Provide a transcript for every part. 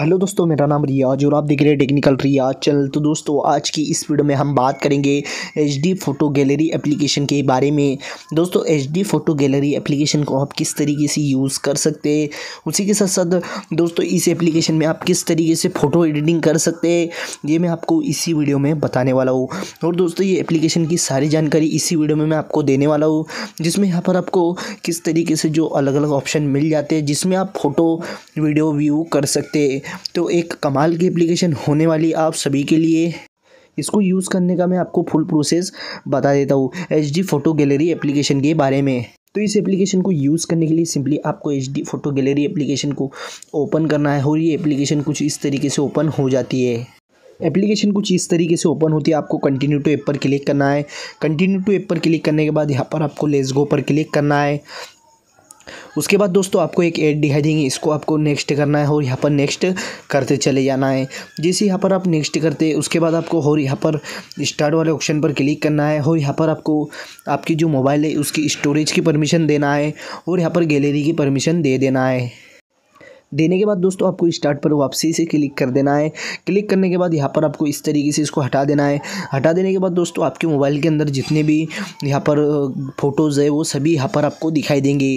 Hello दोस्तों, मेरा नाम रियाज और आप देख रहे हैं टेक्निकल रियाज चैनल। तो दोस्तों, आज की इस वीडियो में हम बात करेंगे H D photo gallery application के बारे में। दोस्तों H D photo gallery application को आप किस तरीके से यूज़ कर सकते हैं, उसी के साथ साथ दोस्तों, इस एप्लीकेशन में आप किस तरीके से फ़ोटो एडिटिंग कर सकते हैं, ये मैं आपको इसी वीडियो में बताने वाला हूँ। और दोस्तों, ये एप्लीकेशन की सारी जानकारी इसी वीडियो में मैं आपको देने वाला हूँ, जिसमें यहाँ पर आपको किस तरीके से जो अलग अलग ऑप्शन मिल जाते हैं, जिसमें आप फ़ोटो वीडियो व्यू कर सकते हैं। तो एक कमाल की एप्लीकेशन होने वाली आप सभी के लिए। इसको यूज़ करने का मैं आपको फुल प्रोसेस बता देता हूँ H D photo gallery application के बारे में। तो इस एप्लीकेशन को यूज़ करने के लिए सिंपली आपको H D photo gallery application को ओपन करना है और ये एप्लीकेशन कुछ इस तरीके से ओपन हो जाती है। एप्लीकेशन कुछ इस तरीके से ओपन होती है, आपको कंटिन्यू टू ऐप पर क्लिक करना है। कंटिन्यू टू ऐप पर क्लिक करने के बाद यहाँ पर आपको लेस गो पर क्लिक करना है। उसके बाद दोस्तों आपको एक एड दिखाई देंगे। इसको आपको नेक्स्ट करना है और यहाँ पर नेक्स्ट करते चले जाना है। जैसे यहाँ पर आप नेक्स्ट करते, उसके बाद आपको और यहाँ पर स्टार्ट वाले ऑप्शन पर क्लिक करना है और यहाँ पर आपको आपकी जो मोबाइल है, उसकी स्टोरेज की परमिशन देना है और यहाँ पर गैलरी की परमिशन दे देना है। देने के बाद दोस्तों आपको स्टार्ट पर वापसी से क्लिक कर देना है। क्लिक करने के बाद यहाँ पर आपको इस तरीके से इसको हटा देना है। हटा देने के बाद दोस्तों आपके मोबाइल के अंदर जितने भी यहाँ पर फ़ोटोज़ है, वो सभी यहाँ पर आपको दिखाई देंगे।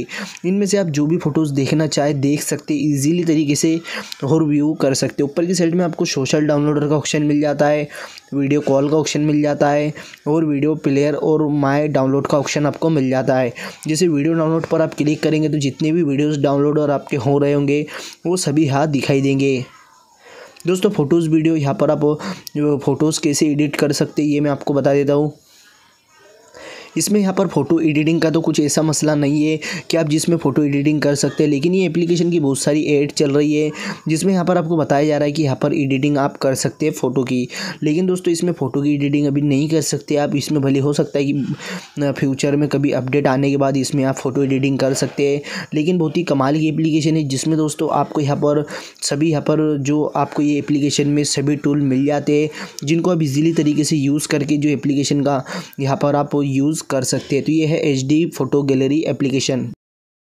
इनमें से आप जो भी फ़ोटोज़ देखना चाहे, देख सकते ईजीली तरीके से और व्यू कर सकते ऊपर की साइड में आपको सोशल डाउनलोडर का ऑप्शन मिल जाता है वीडियो कॉल का ऑप्शन मिल जाता है और वीडियो प्लेयर और माय डाउनलोड का ऑप्शन आपको मिल जाता है। जैसे वीडियो डाउनलोड पर आप क्लिक करेंगे तो जितने भी वीडियोस डाउनलोड और आपके हो रहे होंगे वो सभी हाथ दिखाई देंगे। दोस्तों फ़ोटोज़ वीडियो यहाँ पर आप फ़ोटोज़ कैसे एडिट कर सकते हैं, ये मैं आपको बता देता हूँ। इसमें यहाँ पर फ़ोटो एडिटिंग का तो कुछ ऐसा मसला नहीं है कि आप जिसमें फ़ोटो एडिटिंग कर सकते हैं, लेकिन ये एप्लीकेशन की बहुत सारी एड चल रही है, जिसमें यहाँ पर आपको बताया जा रहा है कि यहाँ पर एडिटिंग आप कर सकते हैं फ़ोटो की। लेकिन दोस्तों, इसमें फ़ोटो की एडिटिंग अभी नहीं कर सकते आप, इसमें भले हो सकता है कि फ्यूचर में कभी अपडेट आने के बाद इसमें आप फ़ोटो एडिटिंग कर सकते हैं, लेकिन बहुत ही कमाल की एप्लीकेशन है, जिसमें दोस्तों आपको यहाँ पर सभी यहाँ पर जो आपको ये एप्लीकेशन में सभी टूल मिल जाते हैं, जिनको आप इजीली तरीके से यूज़ करके जो एप्लीकेशन का यहाँ पर आप यूज़ कर सकते हैं। तो ये है H D photo gallery application